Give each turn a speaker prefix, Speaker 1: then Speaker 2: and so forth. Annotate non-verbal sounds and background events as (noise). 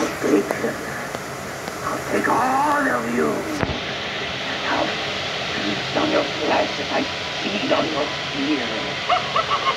Speaker 1: I'll take them. I'll take all of you. I'll feast on your flesh as I feed on your fear. (laughs)